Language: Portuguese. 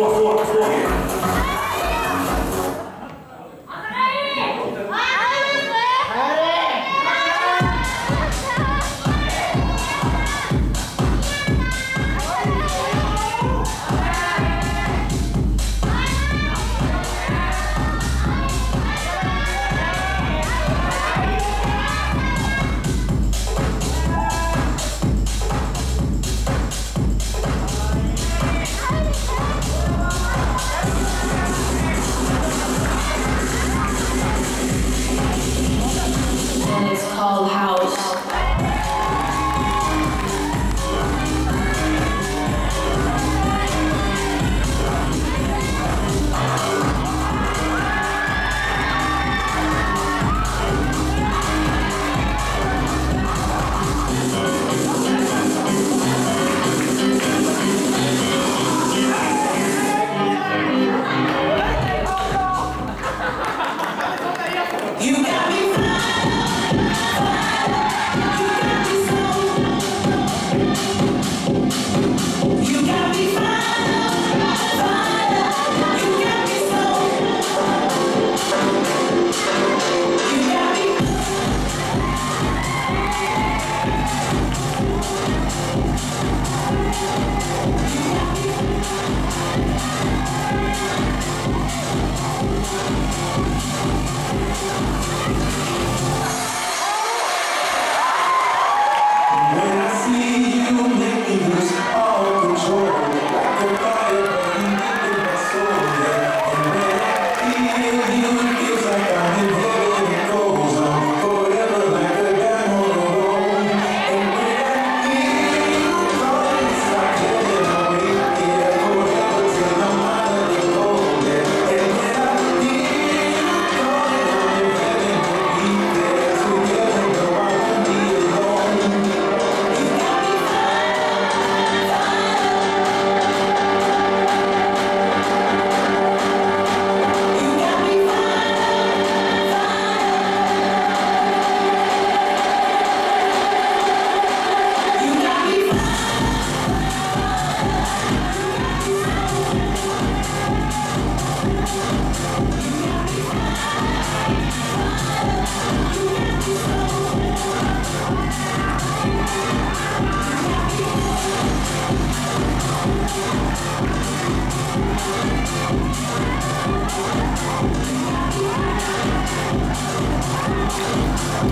four, four, four. You got Thank you.